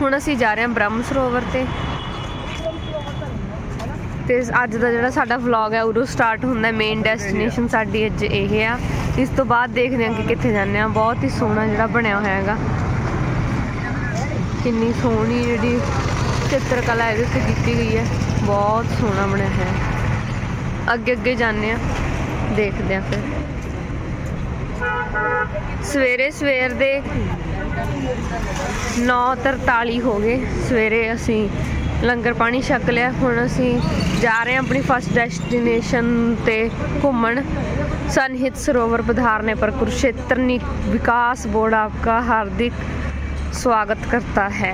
ਹੁਣ ਅਸੀਂ ਜਾ ਰਹੇ ਹਾਂ ਬ੍ਰਹਮ ਸਰੋਵਰ ਤੇ। ਤੇ ਅੱਜ ਦਾ ਜਿਹੜਾ ਸਾਡਾ ਵਲੌਗ ਹੈ, ਉਦੋਂ ਸਟਾਰਟ ਹੁੰਦਾ ਮੇਨ ਡੈਸਟੀਨੇਸ਼ਨ ਸਾਡੀ ਅੱਜ ਇਹ ਆ। ਇਸ ਤੋਂ ਬਾਅਦ ਦੇਖਦੇ ਹਾਂ ਕਿ ਕਿੱਥੇ ਜਾਂਦੇ ਆ ਬਹੁਤ ਹੀ ਸੋਹਣਾ ਜਿਹੜਾ ਬਣਿਆ ਹੋਇਆ ਹੈਗਾ। ਕਿੰਨੀ ਸੋਹਣੀ ਜਿਹੜੀ ਚਿੱਤਰਕਲਾ ਇਹਦੇ ਉੱਤੇ ਕੀਤੀ ਗਈ ਹੈ। ਬਹੁਤ ਸੋਹਣਾ ਬਣਿਆ ਹੈ। ਅੱਗੇ ਅੱਗੇ ਜਾਂਦੇ ਆ ਦੇਖਦੇ ਆ ਫਿਰ। ਸਵੇਰੇ ਸਵੇਰ ਦੇ 9:43 ਹੋ ਗਏ ਸਵੇਰੇ ਅਸੀਂ ਲੰਗਰ ਪਾਣੀ ਛਕ ਲਿਆ ਹੁਣ ਅਸੀਂ ਜਾ ਰਹੇ ਹਾਂ ਆਪਣੀ ਫਸਟ ਡੈਸਟੀਨੇਸ਼ਨ ਤੇ ਘੁੰਮਣ सनहित सरोवर पधारने पर कुरुक्षेत्र नि- विकास बोर्ड आपका हार्दिक स्वागत करता है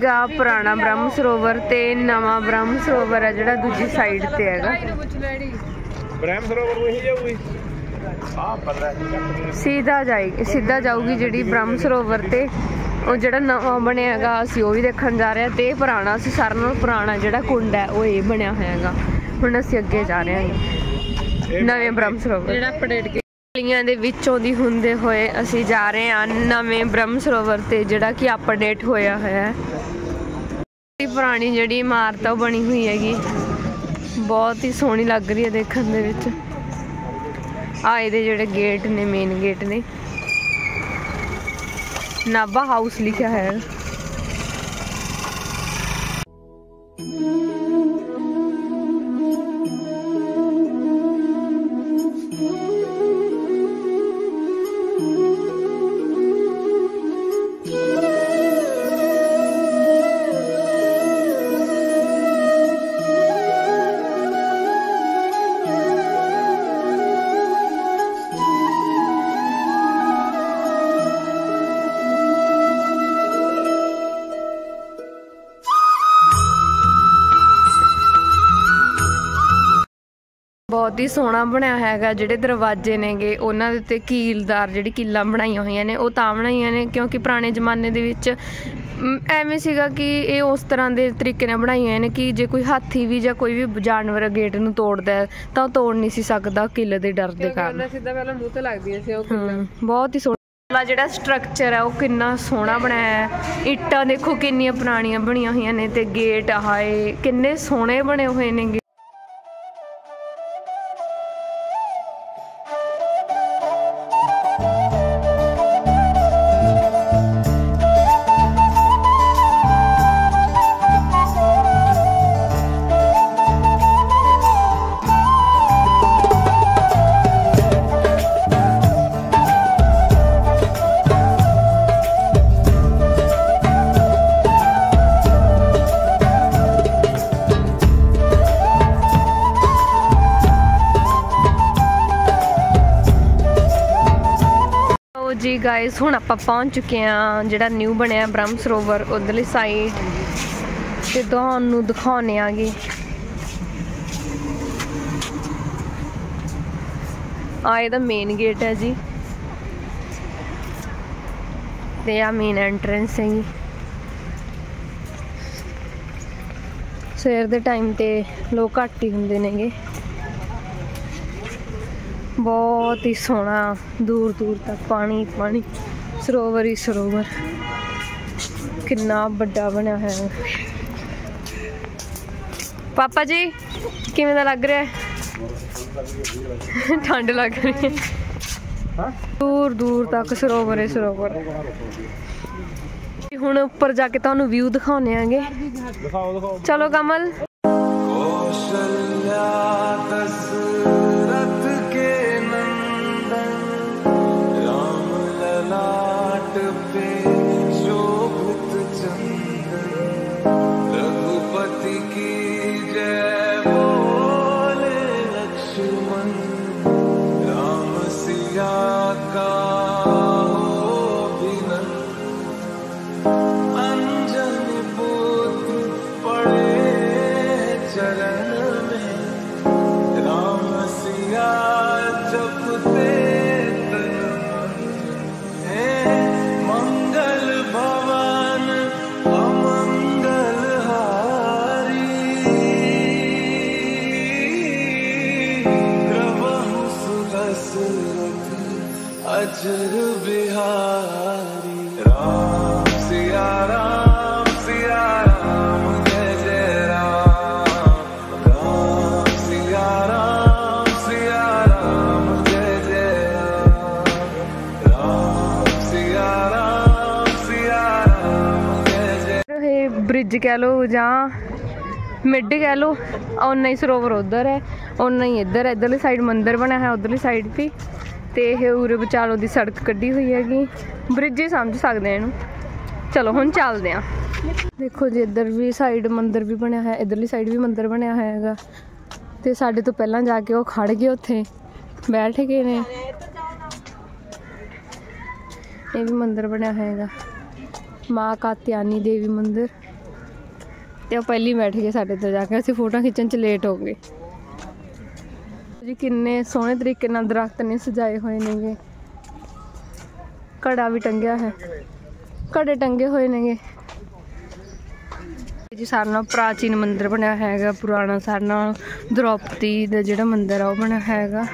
ਸੀਗਾ ਪੁਰਾਣਾ ਬ੍ਰਹਮ ਸਰੋਵਰ ਤੇ ਨਵਾਂ ਬ੍ਰਹਮ ਸਰੋਵਰ ਹੈ ਜਿਹੜਾ ਦੂਜੀ ਸਾਈਡ ਤੇ ਹੈਗਾ। ਬ੍ਰਹਮ ਸਰੋਵਰ ਨੂੰ ਇਹੀ ਜਾਊਗੀ? ਹਾਂ। ਪਤਾ ਸਿੱਧਾ ਜਾਏਗੀ ਸਿੱਧਾ ਜਾਊਗੀ ਜਿਹੜੀ ਬ੍ਰਹਮ ਸਰੋਵਰ ਤੇ। ਉਹ ਜਿਹੜਾ ਨਵਾਂ ਬਣਿਆ ਹੈਗਾ ਅਸੀਂ ਉਹ ਵੀ ਦੇਖਣ ਜਾ ਰਹੇ ਹਾਂ ਤੇ ਇਹ ਪੁਰਾਣਾ ਸੀ ਸਾਰਿਆਂ ਨਾਲੋਂ ਪੁਰਾਣਾ ਜਿਹੜਾ ਕੁੰਡ ਹੈ ਉਹ ਇਹ ਬਣਿਆ ਹੋਇਆ ਹੈਗਾ। ਹੁਣ ਅਸੀਂ ਅੱਗੇ ਜਾ ਰਹੇ ਹਾਂ। ਨਵੇਂ ਬ੍ਰਹਮ ਸਰੋਵਰ। ਜਿਹੜਾ ਅਪਡੇਟ ਗਲੀਆਂ ਦੇ ਵਿੱਚੋਂ ਦੀ ਹੁੰਦੇ ਹੋਏ ਅਸੀਂ ਜਾ ਰਹੇ ਹਾਂ ਨਵੇਂ ਬ੍ਰਹਮ ਸਰੋਵਰ ਤੇ, ਜਿਹੜਾ ਕਿ ਅਪਡੇਟ ਹੋਇਆ ਹੋਇਆ ਹੈ। ਪੁਰਾਣੀ ਜਿਹੜੀ ਇਮਾਰਤ ਆ, ਉਹ ਬਣੀ ਹੋਈ ਹੈਗੀ। ਬਹੁਤ ਹੀ ਸੋਹਣੀ ਲੱਗ ਰਹੀ ਹੈ ਦੇਖਣ ਦੇ ਵਿੱਚ। ਆ ਇਹਦੇ ਜਿਹੜੇ ਗੇਟ ਨੇ ਮੇਨ ਗੇਟ ਨੇ। ਨਾਭਾ ਹਾਊਸ ਲਿਖਿਆ ਹੈ। ਬਹੁਤ ਹੀ ਸੋਹਣਾ ਬਣਿਆ ਹੈਗਾ ਜਿਹੜੇ ਦਰਵਾਜ਼ੇ ਨੇਗੇ ਉਹਨਾਂ ਦੇ ਉੱਤੇ ਕੀਲਦਾਰ ਜਿਹੜੀ ਕੀਲਾਂ ਬਣਾਈਆਂ ਹੋਈਆਂ ਨੇ ਉਹ ਤਾਂ ਬਣਾਈਆਂ ਨੇ ਕਿਉਂਕਿ ਪੁਰਾਣੇ ਜ਼ਮਾਨੇ ਦੇ ਵਿੱਚ ਐਵੇਂ ਸੀਗਾ ਕਿ ਇਹ ਉਸ ਤਰ੍ਹਾਂ ਦੇ ਤਰੀਕੇ ਨਾਲ ਬਣਾਈਆਂ ਨੇ ਕਿ ਜੇ ਕੋਈ ਹਾਥੀ ਵੀ ਜਾਂ ਕੋਈ ਵੀ ਜਾਨਵਰ ਗੇਟ ਨੂੰ ਤੋੜਦਾ ਹੈ, ਤਾਂ ਉਹ ਤੋੜ ਨਹੀਂ ਸੀ ਸਕਦਾ ਕਿੱਲ ਦੇ ਡਰ ਦੇ ਕਾਰਨ। ਸਿੱਧਾ ਪਹਿਲਾਂ ਮੂੰਹ ਤੇ ਲੱਗਦੀਆਂ ਸੀ ਉਹ ਹਮ, ਬਹੁਤ ਹੀ ਸੋਹਣਾ ਜਿਹੜਾ ਸਟਰਕਚਰ ਹੈ ਉਹ ਕਿੰਨਾ ਸੋਹਣਾ ਬਣਾਇਆ ਹੈ। ਇੱਟਾਂ ਦੇਖੋ ਕਿੰਨੀਆਂ ਪੁਰਾਣੀਆਂ ਬਣੀਆਂ ਹੋਈਆਂ ਨੇ ਤੇ ਗੇਟ ਹਾਏ ਕਿੰਨੇ ਸੋਹਣੇ ਬਣੇ ਹੋਏ ਨੇ ਜੀ ਗਾਇਸ ਹੁਣ ਆਪਾਂ ਪਹੁੰਚ ਚੁੱਕੇ ਆ ਜਿਹੜਾ ਨਿਊ ਬਣਿਆ ਬ੍ਰਹਮ ਸਰੋਵਰ ਉਧਰਲੀ ਸਾਈਡ ਤੇ ਤੁਹਾਨੂੰ ਦਿਖਾਉਣੇ ਆਗੇ ਆ ਇਹਦਾ ਮੇਨ ਗੇਟ ਹੈ ਜੀ। ਤੇ ਆ ਮੇਨ ਐਂਟਰੈਂਸ ਹੈ ਜੀ। ਸਵੇਰ ਦੇ ਟਾਈਮ ਤੇ ਲੋਕ ਘੱਟ ਹੀ ਹੁੰਦੇ ਨੇਗੇ। ਬਹੁਤ ਹੀ ਸੋਹਣਾ, ਦੂਰ ਦੂਰ ਤੱਕ ਪਾਣੀ ਪਾਣੀ। ਸਰੋਵਰ ਹੀ ਸਰੋਵਰ। ਕਿੰਨਾ ਵੱਡਾ ਬਣਿਆ ਹੈ। ਪਾਪਾ ਜੀ, ਕਿਵੇਂ ਦਾ ਲੱਗ ਰਿਹਾ ਠੰਡ ਲੱਗ ਰਹੀ ਹੈ। ਦੂਰ ਦੂਰ ਤੱਕ ਸਰੋਵਰ ਹੈ ਸਰੋਵਰ। ਹੁਣ ਉੱਪਰ ਜਾ ਕੇ ਤੁਹਾਨੂੰ ਵਿਊ ਦਿਖਾਉਣੇ ਆਂਗੇ। ਦਿਖਾਓ ਚਲੋ ਕਮਲ। ਕੋਸ਼ਲਿਆ Amen. ਕਹਿ ਲਓ ਜਾਂ ਮਿੱਡ ਕਹਿ ਲਓ ਓਨਾ ਹੀ ਸਰੋਵਰ ਉਧਰ ਹੈ, ਓਨਾ ਹੀ ਇੱਧਰ ਇੱਧਰਲੀ ਸਾਈਡ ਮੰਦਿਰ ਬਣਿਆ ਹੈ ਉਧਰਲੀ ਸਾਈਡ ਵੀ। ਤੇ ਇਹ ਉਰੇ ਵਿਚਾਲੋ ਦੀ ਸੜਕ ਕੱਢੀ ਹੋਈ ਹੈਗੀ। ਬ੍ਰਿਜ ਹੀ ਸਮਝ ਸਕਦੇ ਆ ਇਹਨੂੰ। ਚਲੋ, ਹੁਣ ਚੱਲਦੇ ਆ ਦੇਖੋ ਜੀ, ਇੱਧਰ ਵੀ ਸਾਈਡ ਮੰਦਿਰ ਵੀ ਬਣਿਆ ਹੈ ਇੱਧਰਲੀ ਸਾਈਡ ਵੀ ਮੰਦਿਰ ਬਣਿਆ ਹੋਇਆ ਹੈਗਾ। ਤੇ ਸਾਡੇ ਤੋਂ ਪਹਿਲਾਂ ਜਾ ਕੇ ਉਹ ਖੜ ਗਏ ਉੱਥੇ। ਬੈਠ ਗਏ ਨੇ। ਇਹ ਵੀ ਮੰਦਿਰ ਬਣਿਆ ਹੋਇਆ ਹੈਗਾ। ਮਾਂ ਕਾਤਿਆਨੀ ਦੇਵੀ ਮੰਦਿਰ। ਤੇ ਉਹ ਪਹਿਲੀ ਬੈਠ ਗਏ ਸਾਡੇ ਤੋਂ ਜਾ ਕੇ। ਅਸੀਂ ਫੋਟੋਆਂ ਖਿੱਚਣ ਚ ਲੇਟ ਹੋ ਗਏ। ਜੀ ਕਿੰਨੇ ਸੋਹਣੇ ਤਰੀਕੇ ਨਾਲ ਦਰਖਤ ਨੇ ਸਜਾਏ ਹੋਏ ਨੇਗੇ। ਘੜਾ ਵੀ ਟੰਗਿਆ ਹੈ। ਘੜੇ ਟੰਗੇ ਹੋਏ ਨੇਗੇ। ਜੀ ਸਾਰਿਆਂ ਨਾਲ ਪ੍ਰਾਚੀਨ ਮੰਦਿਰ ਬਣਿਆ ਹੈਗਾ, ਪੁਰਾਣਾ ਸਾਡੇ ਨਾਲ ਦ੍ਰੋਪਦੀ ਦਾ ਜਿਹੜਾ ਮੰਦਿਰ ਆ ਉਹ ਬਣਿਆ ਹੈਗਾ।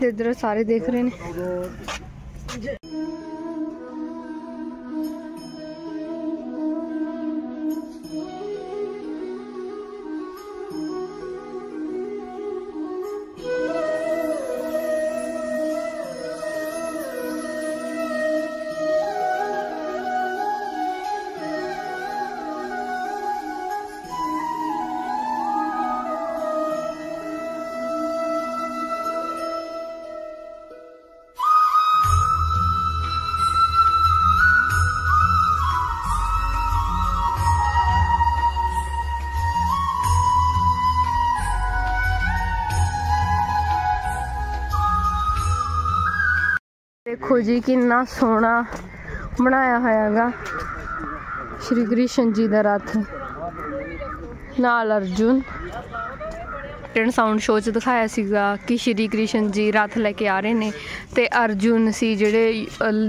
ਤੇ ਇੱਧਰ ਸਾਰੇ ਦੇਖ ਰਹੇ ਨੇ। ਦੇਖੋ ਜੀ ਕਿੰਨਾ ਸੋਹਣਾ ਬਣਾਇਆ ਹੋਇਆ ਹੈਗਾ ਸ਼੍ਰੀ ਕ੍ਰਿਸ਼ਨ ਜੀ ਦਾ ਰਥ। ਨਾਲ ਅਰਜੁਨ। ਐਂਡ ਸਾਊਂਡ ਸ਼ੋਅ 'ਚ ਦਿਖਾਇਆ ਸੀਗਾ ਕਿ ਸ਼੍ਰੀ ਕ੍ਰਿਸ਼ਨ ਜੀ ਰੱਥ ਲੈ ਕੇ ਆ ਰਹੇ ਨੇ ਤੇ ਅਰਜੁਨ ਸੀ ਜਿਹੜੇ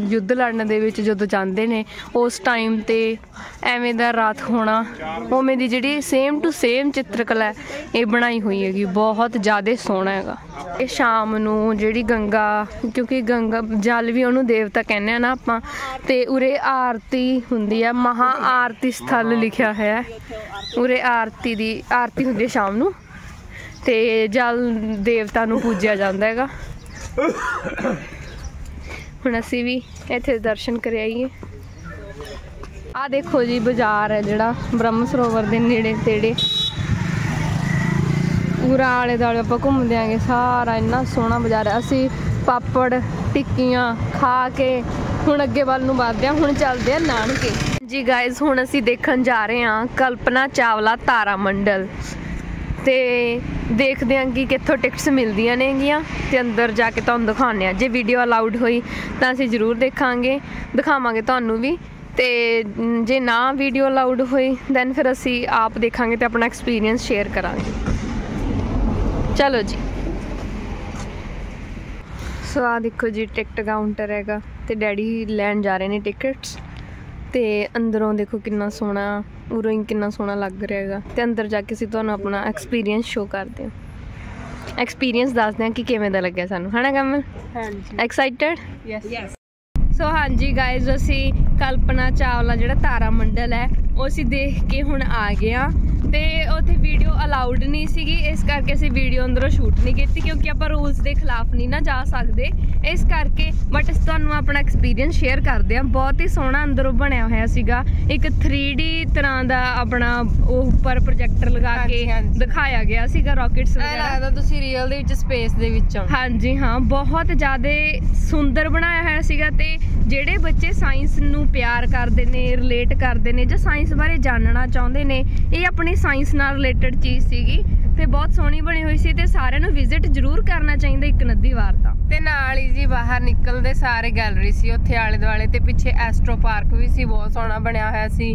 ਯੁੱਧ ਲੜਨ ਦੇ ਵਿੱਚ ਜਦੋਂ ਜਾਂਦੇ ਨੇ, ਉਸ ਟਾਈਮ ਤੇ ਐਵੇਂ ਦਾ ਰਥ ਹੋਣਾ, ਉਵੇਂ ਦੀ ਜਿਹੜੀ ਸੇਮ ਟੂ ਸੇਮ ਚਿੱਤਰਕਲਾ ਇਹ ਬਣਾਈ ਹੋਈ ਹੈਗੀ, ਬਹੁਤ ਜ਼ਿਆਦਾ ਸੋਹਣਾ ਹੈਗਾ। ਇਹ ਸ਼ਾਮ ਨੂੰ ਜਿਹੜੀ ਗੰਗਾ, ਕਿਉਂਕਿ ਗੰਗਾ, ਜਲ ਵੀ ਉਹਨੂੰ ਦੇਵਤਾ ਕਹਿੰਦੇ ਆ ਨਾ ਆਪਾਂ, ਤੇ ਉਰੇ ਆਰਤੀ ਹੁੰਦੀ ਆ, ਮਹਾ ਆਰਤੀ ਸਥਲ ਲਿਖਿਆ ਹੋਇਆ ਉਰੇ ਆਰਤੀ ਦੀ, ਆਰਤੀ ਹੁੰਦੀ ਹੈ ਸ਼ਾਮ ਨੂੰ। ਤੇ ਜਲ ਦੇਵਤਾ ਨੂੰ ਪੂਜਿਆ ਜਾਂਦਾ ਹੈਗਾ। ਹੁਣ ਅਸੀਂ ਵੀ ਇੱਥੇ ਦਰਸ਼ਨ ਕਰ ਆਈਏ। ਆ ਦੇਖੋ ਜੀ, ਬਾਜ਼ਾਰ ਹੈ ਜਿਹੜਾ, ਬ੍ਰਹਮ ਸਰੋਵਰ ਦੇ ਨੇੜੇ ਤੇੜੇ। ਪੂਰਾ ਆਲੇ ਦੁਆਲੇ ਆਪਾਂ ਘੁੰਮਦੇ ਆਂਗੇ, ਸਾਰਾ ਇੰਨਾ ਸੋਹਣਾ ਬਾਜ਼ਾਰ ਹੈ। ਅਸੀਂ ਪਾਪੜ, ਟਿੱਕੀਆਂ ਖਾ ਕੇ ਹੁਣ ਅੱਗੇ ਵੱਲ ਨੂੰ ਵੱਧਦੇ ਹਾਂ ਹੁਣ ਚੱਲਦੇ ਆ ਨਾਨਕੇ। ਜੀ ਗਾਇਜ਼ ਹੁਣ ਅਸੀਂ ਦੇਖਣ ਜਾ ਰਹੇ ਹਾਂ ਕਲਪਨਾ ਚਾਵਲਾ ਤਾਰਾ ਮੰਡਲ ਤੇ ਦੇਖਦੇ ਹਾਂ ਕਿ ਕਿੱਥੋਂ ਟਿਕਟਸ ਮਿਲਦੀਆਂ ਨੇਗੀਆਂ ਤੇ ਅੰਦਰ ਜਾ ਕੇ ਤੁਹਾਨੂੰ ਦਿਖਾਉਂਦੇ ਆ। ਜੇ ਵੀਡੀਓ ਅਲਾਉਡ ਹੋਈ ਤਾਂ ਅਸੀਂ ਜ਼ਰੂਰ ਦੇਖਾਂਗੇ, ਦਿਖਾਵਾਂਗੇ ਤੁਹਾਨੂੰ ਵੀ। ਤੇ ਜੇ ਨਾ ਵੀਡੀਓ ਅਲਾਉਡ ਹੋਈ ਦੈਨ ਫਿਰ ਅਸੀਂ ਆਪ ਦੇਖਾਂਗੇ ਤੇ ਆਪਣਾ ਐਕਸਪੀਰੀਅੰਸ ਸ਼ੇਅਰ ਕਰਾਂਗੇ। ਚਲੋ ਜੀ। ਸੋ ਆ ਦੇਖੋ ਜੀ ਟਿਕਟ ਕਾਊਂਟਰ ਹੈਗਾ ਤੇ ਡੈਡੀ ਲੈਣ ਜਾ ਰਹੇ ਨੇ ਟਿਕਟਸ ਤੇ ਅੰਦਰੋਂ ਦੇਖੋ ਕਿੰਨਾ ਸੋਹਣਾ ਉਰੋਂ ਹੀ ਕਿੰਨਾ ਸੋਹਣਾ ਲੱਗ ਰਿਹਾ ਹੈਗਾ। ਤੇ ਅੰਦਰ ਜਾ ਕੇ ਅਸੀਂ ਤੁਹਾਨੂੰ ਆਪਣਾ ਐਕਸਪੀਰੀਅੰਸ ਸ਼ੋ ਕਰਦੇ ਹਾਂ। ਐਕਸਪੀਰੀਅੰਸ ਦੱਸਦੇ ਹਾਂ ਕਿ ਕਿਵੇਂ ਦਾ ਲੱਗਿਆ ਸਾਨੂੰ। ਹਨਾ ਕਮਲ? ਹਾਂਜੀ। ਐਕਸਾਈਟਡ ਯੈਸ ਸੋ ਹਾਂਜੀ ਗਾਇਜ਼ ਅਸੀਂ ਕਲਪਨਾ ਚਾਵਲਾ ਜਿਹੜਾ ਤਾਰਾ ਮੰਡਲ ਹੈ ਉਹ ਅਸੀਂ ਦੇਖ ਕੇ ਹੁਣ ਆ ਗਏ ਆ ਤੇ ਉੱਥੇ ਵੀਡੀਓ ਅਲਾਉਡ ਨਹੀਂ ਸੀਗੀ ਇਸ ਕਰਕੇ ਅਸੀਂ ਵੀਡੀਓ ਅੰਦਰੋਂ ਸ਼ੂਟ ਨਹੀਂ ਕੀਤੀ ਕਿਉਂਕਿ ਆਪਾਂ ਰੂਲਸ ਦੇ ਖਿਲਾਫ ਨਹੀਂ ਨਾ ਜਾ ਸਕਦੇ। ਇਸ ਕਰਕੇ ਬਟ ਤੁਹਾਨੂੰ ਆਪਣਾ ਐਕਸਪੀਰੀਅੰਸ ਸ਼ੇਅਰ ਕਰਦੇ ਹਾਂ। ਬਹੁਤ ਹੀ ਸੋਹਣਾ ਅੰਦਰੋਂ ਬਣਿਆ ਹੋਇਆ ਸੀਗਾ। ਇੱਕ 3D ਤਰ੍ਹਾਂ ਦਾ ਆਪਣਾ ਉਹ ਉੱਪਰ ਪ੍ਰੋਜੈਕਟਰ ਲਗਾ ਕੇ। ਦਿਖਾਇਆ ਗਿਆ ਸੀਗਾ ਰਾਕੇਟਸ ਵਗੈਰਾ। ਲੱਗਦਾ ਤੁਸੀਂ ਰੀਅਲ ਦੇ ਵਿੱਚ ਸਪੇਸ ਦੇ ਵਿੱਚ ਹਾਂਜੀ ਹਾਂ। ਬਹੁਤ ਜ਼ਿਆਦਾ ਸੁੰਦਰ ਬਣਾਇਆ ਹੋਇਆ ਸੀਗਾ ਤੇ ਜਿਹੜੇ ਬੱਚੇ ਸਾਇੰਸ ਨੂੰ ਪਿਆਰ ਕਰਦੇ ਨੇ ਰਿਲੇਟ ਕਰਦੇ ਨੇ ਜਾਂ ਸਾਇੰਸ ਬਾਰੇ ਜਾਣਨਾ ਚਾਹੁੰਦੇ ਨੇ, ਇਹ ਆਪਣੀ ਸਾਇੰਸ ਨਾਲ ਰਿਲੇਟਡ ਚੀਜ਼ ਸੀਗੀ ਤੇ ਬਹੁਤ ਸੋਹਣੀ ਬਣੀ ਹੋਈ ਸੀ ਤੇ ਸਾਰਿਆਂ ਨੂੰ ਵਿਜ਼ਿਟ ਜ਼ਰੂਰ ਕਰਨਾ ਚਾਹੀਦਾ ਇੱਕ ਨਦੀ ਵਾਰ ਤਾਂ। ਤੇ ਨਾਲ ਹੀ ਜੀ ਬਾਹਰ ਨਿਕਲਦੇ ਸਾਰੇ ਗੈਲਰੀ ਸੀ, ਉੱਥੇ ਆਲੇ ਦੁਆਲੇ ਤੇ ਪਿੱਛੇ ਐਸਟ੍ਰੋ ਪਾਰਕ ਵੀ ਸੀ, ਬਹੁਤ ਸੋਹਣਾ ਬਣਿਆ ਹੋਇਆ ਸੀ।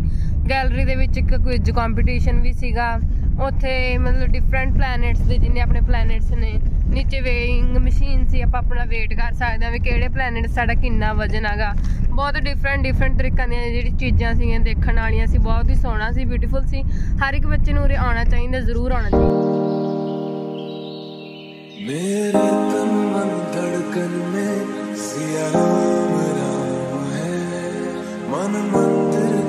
ਗੈਲਰੀ ਦੇ ਵਿੱਚ ਇੱਕ ਕੁਇਜ਼ ਕੰਪੀਟੀਸ਼ਨ ਵੀ ਸੀਗਾ। ਉੱਥੇ ਮਤਲਬ ਡਿਫਰੈਂਟ ਪਲੈਨਟਸ ਦੇ ਜਿੰਨੇ ਆਪਣੇ ਪਲੈਨਟਸ ਨੇ, ਨੀਚੇ ਵੇਇੰਗ ਮਸ਼ੀਨ ਸੀ, ਆਪਾਂ ਆਪਣਾ ਵੇਟ ਕਰ ਸਕਦੇ ਆ ਵੀ ਕਿਹੜੇ ਪਲੈਨਟ ਸਾਡਾ ਕਿੰਨਾ ਵਜਨ ਹੈਗਾ। ਬਹੁਤ ਡਿਫਰੈਂਟ ਡਿਫਰੈਂਟ ਤਰੀਕਾਂ ਦੀਆਂ ਜਿਹੜੀ ਚੀਜ਼ਾਂ ਸੀਗੀਆਂ ਦੇਖਣ ਵਾਲੀਆਂ ਸੀ, ਬਹੁਤ ਹੀ ਸੋਹਣਾ ਸੀ ਬਿਊਟੀਫੁਲ ਸੀ। ਹਰ ਇੱਕ ਬੱਚੇ ਨੂੰ ਉਰੇ ਆਉਣਾ ਚਾਹੀਦਾ, ਜ਼ਰੂਰ ਆਉਣਾ ਚਾਹੀਦਾ। ਮੇਰੇ ਤਨ ਮਨ ਧੜਕਨ ਮੇ ਸਿਆ ਮਨ ਮੰਦਰ